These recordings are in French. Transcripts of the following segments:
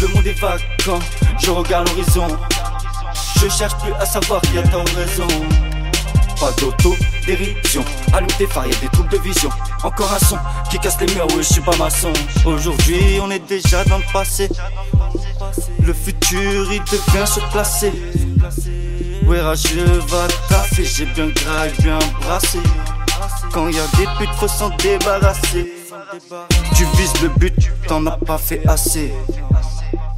Le monde est vacant, je regarde l'horizon. Je cherche plus à savoir qui a ta raison. Pas d'auto-dérision, allume tes phares, y'a des troubles de vision. Encore un son qui casse les murs, oui, je suis pas maçon. Aujourd'hui, on est déjà dans le passé. Le futur, il devient se placer je va taffer, j'ai bien grave, bien brassé. Quand y a des putes, faut s'en débarrasser. Tu vises le but, t'en as pas fait assez.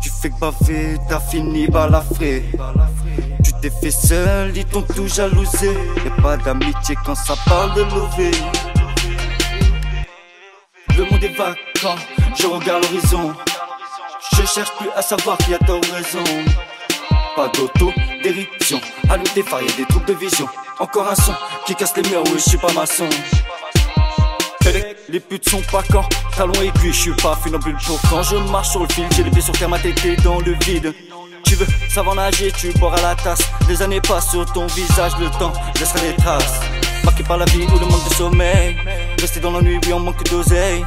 Tu fais que baver, t'as fini balafré. Tu t'es fait seul, ils t'ont tout jalousé. Y'a pas d'amitié quand ça parle de lever. Le monde est vacant, je regarde l'horizon. Je cherche plus à savoir qui a tort raison. Pas d'auto-dérision, allume tes phares, y'a des troubles de vision. Encore un son qui casse les murs, oui, je suis pas maçon. Les putes sont pas quand talons aiguilles, je suis pas funambule pour quand je marche sur le fil, j'ai les pieds sur terre, ma tête est dans le vide. Tu veux savoir nager, tu boiras la tasse. Des années passent sur ton visage, le temps laissera des traces. Marqué par la vie ou le manque de sommeil. Rester dans la nuit, oui, on manque d'oseille.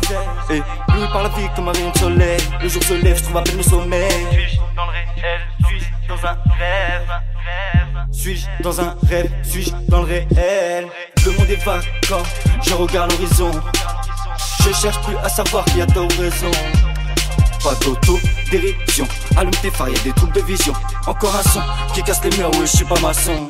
Et lui par la vie comme un rayon de soleil. Le jour se lève, je trouve à peine le sommeil. Suis-je dans le réel dans un rêve Suis-je dans un rêve? Suis-je dans le réel? Le monde est vacant, je regarde l'horizon. Je cherche plus à savoir qui a tort raison. Pas d'auto-dérision, allume tes phares, y'a des troubles de vision. Encore un son qui casse les murs, oui, je suis pas maçon.